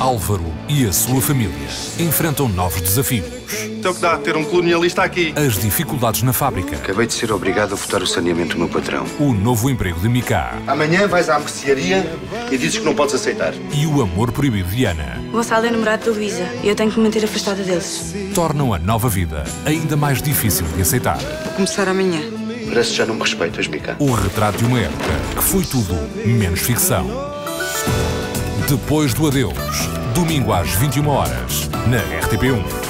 Álvaro e a sua família enfrentam novos desafios. Então que dá ter um colonialista aqui. As dificuldades na fábrica. Acabei de ser obrigado a votar o saneamento do meu patrão. O novo emprego de Mika. Amanhã vais à mercearia e dizes que não podes aceitar. E o amor proibido de Ana. O Gonçalo é namorado da Luísa e eu tenho que me manter afastada deles. Tornam a nova vida ainda mais difícil de aceitar. Vou começar amanhã. Parece que já não me respeitas, Mika. O retrato de uma época que foi tudo menos ficção. Depois do adeus, domingo às 21 horas na RTP1.